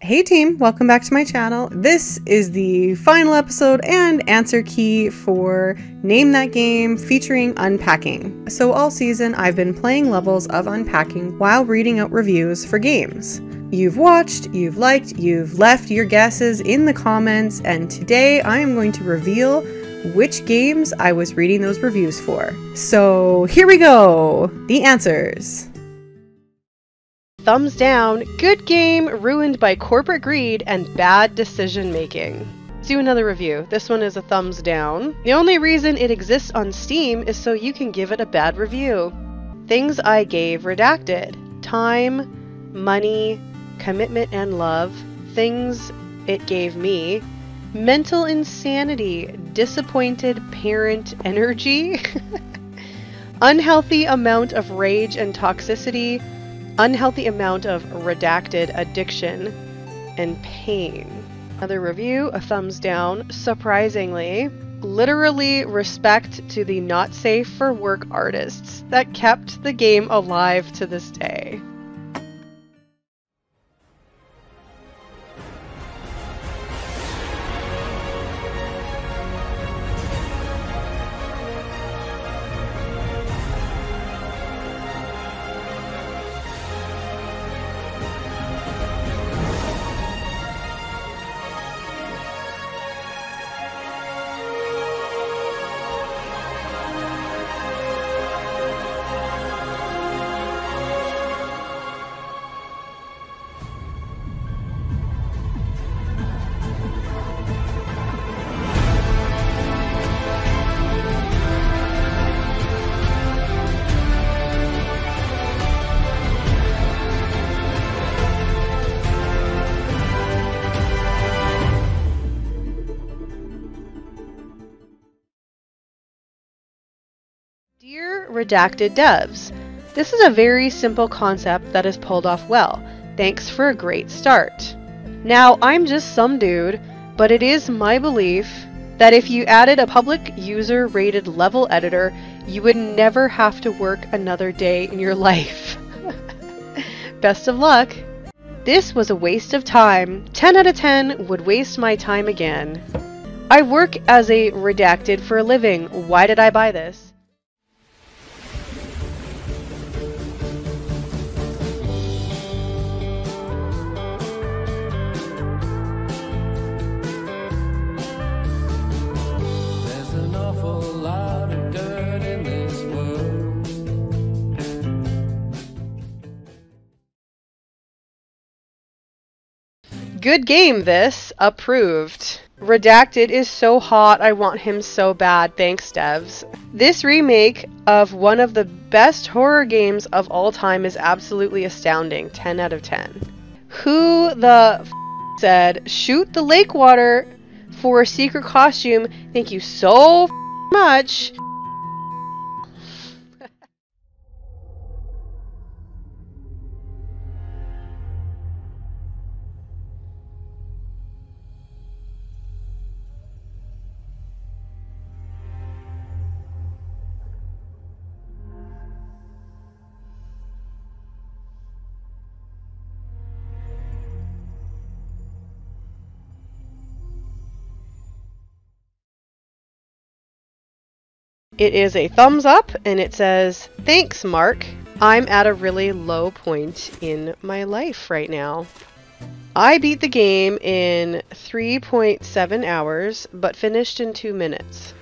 Hey team, welcome back to my channel. This is the final episode and answer key for Name That Game featuring Unpacking. So all season I've been playing levels of Unpacking while reading out reviews for games. You've watched, you've liked, you've left your guesses in the comments, and today I am going to reveal which games I was reading those reviews for. So here we go! The answers. Thumbs down, good game ruined by corporate greed and bad decision making. Let's do another review. This one is a thumbs down. The only reason it exists on Steam is so you can give it a bad review. Things I gave redacted time, money, commitment and love, things it gave me, mental insanity, disappointed parent energy, unhealthy amount of rage and toxicity, unhealthy amount of redacted addiction and pain. Another review, a thumbs down. Surprisingly, literally respect to the not safe for work artists that kept the game alive to this day. Redacted Devs, this is a very simple concept that is pulled off well. Thanks for a great start. Now, I'm just some dude, but it is my belief that if you added a public user rated level editor, you would never have to work another day in your life. Best of luck! This was a waste of time. 10 out of 10 would waste my time again. I work as a redacted for a living. Why did I buy this? Good game, this. Approved. Redacted is so hot, I want him so bad. Thanks, devs. This remake of one of the best horror games of all time is absolutely astounding. 10 out of 10. Who the said, shoot the lake water for a secret costume? Thank you so much. It is a thumbs up and it says, Thanks, Mark. I'm at a really low point in my life right now. I beat the game in 3.7 hours, but finished in 2 minutes.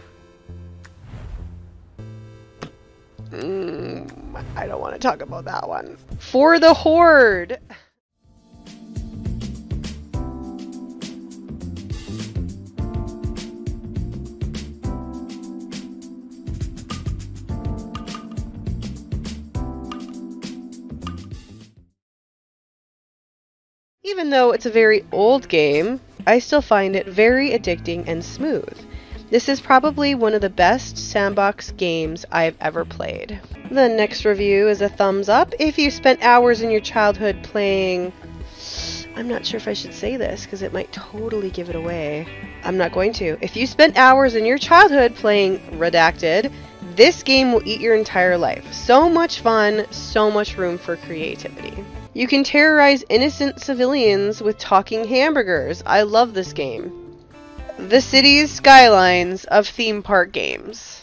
Mm, I don't want to talk about that one. For the Horde! Even though it's a very old game, I still find it very addicting and smooth. This is probably one of the best sandbox games I've ever played. The next review is a thumbs up. If you spent hours in your childhood playing. I'm not sure if I should say this because it might totally give it away. I'm not going to. If you spent hours in your childhood playing Redacted, This game will eat your entire life. So much fun, so much room for creativity. You can terrorize innocent civilians with talking hamburgers. I love this game. The Cities: Skylines of theme park games.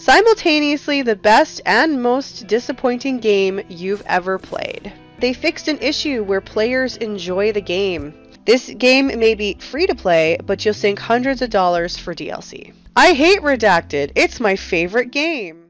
Simultaneously, the best and most disappointing game you've ever played. They fixed an issue where players enjoy the game. This game may be free to play, but you'll sink hundreds of dollars for DLC. I hate Redacted, it's my favorite game.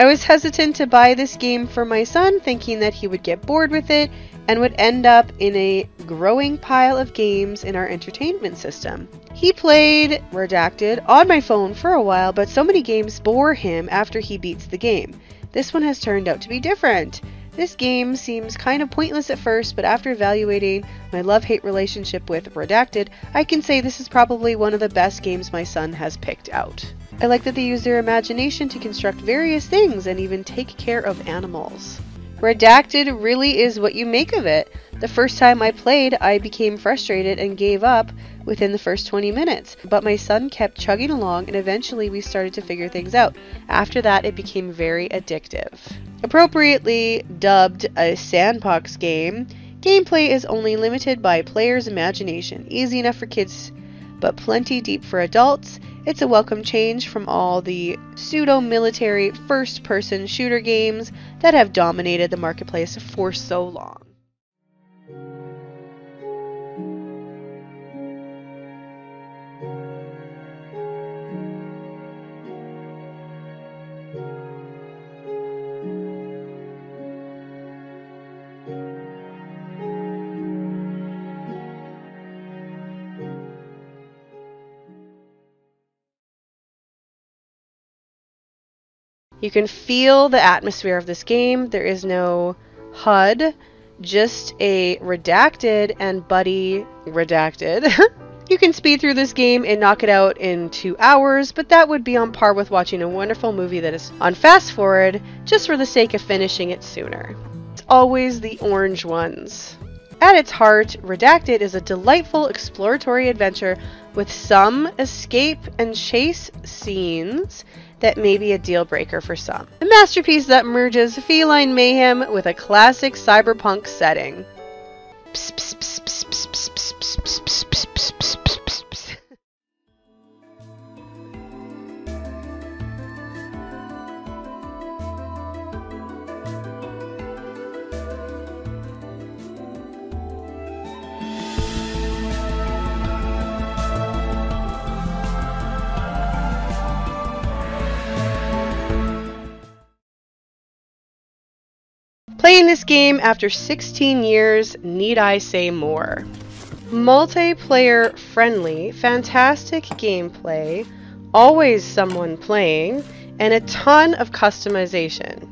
I was hesitant to buy this game for my son, thinking that he would get bored with it and would end up in a growing pile of games in our entertainment system. He played Redacted on my phone for a while, but so many games bore him after he beats the game. This one has turned out to be different. This game seems kind of pointless at first, but after evaluating my love hate relationship with Redacted, I can say this is probably one of the best games my son has picked out. I like that they use their imagination to construct various things and even take care of animals. Redacted really is what you make of it. The first time I played, I became frustrated and gave up within the first 20 minutes, but my son kept chugging along and eventually we started to figure things out. After that, it became very addictive. Appropriately dubbed a sandbox game, gameplay is only limited by players' imagination, easy enough for kids, but plenty deep for adults. It's a welcome change from all the pseudo military first person shooter games that have dominated the marketplace for so long. You can feel the atmosphere of this game. There is no HUD, just a redacted and buddy redacted. you can speed through this game and knock it out in two hours, but that would be on par with watching a wonderful movie that is on fast forward just for the sake of finishing it sooner. It's always the orange ones. At its heart, Redacted is a delightful exploratory adventure with some escape and chase scenes that may be a deal breaker for some. A masterpiece that merges feline mayhem with a classic cyberpunk setting. Psst, psst, Playing this game after 16 years, need I say more? Multiplayer friendly, fantastic gameplay, always someone playing, and a ton of customization.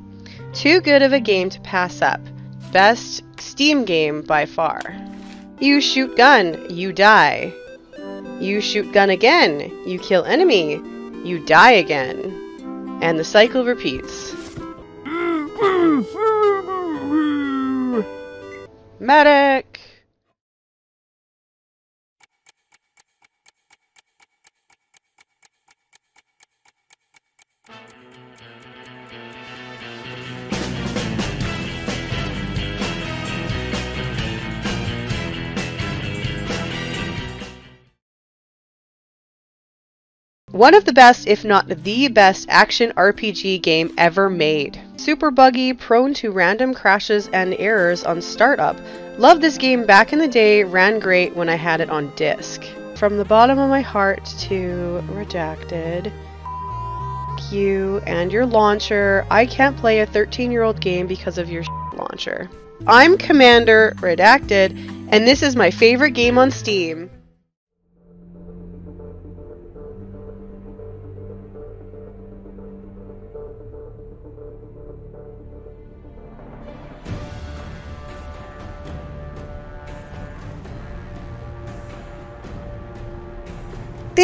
Too good of a game to pass up. Best Steam game by far. You shoot gun, you die. You shoot gun again, you kill enemy, you die again. And the cycle repeats. Medic! One of the best, if not the best, action RPG game ever made. Super buggy, prone to random crashes and errors on startup. Loved this game back in the day, ran great when I had it on disc. From the bottom of my heart to Redacted, you and your launcher. I can't play a 13 year old game because of your launcher. I'm Commander Redacted, and this is my favorite game on Steam.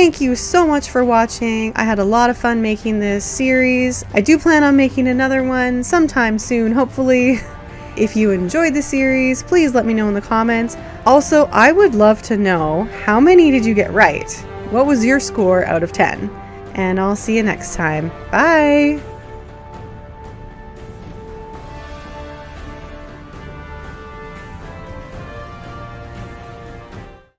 Thank you so much for watching. I had a lot of fun making this series. I do plan on making another one sometime soon, hopefully. If you enjoyed the series, please let me know in the comments. Also, I would love to know how many did you get right? What was your score out of 10? And I'll see you next time. Bye!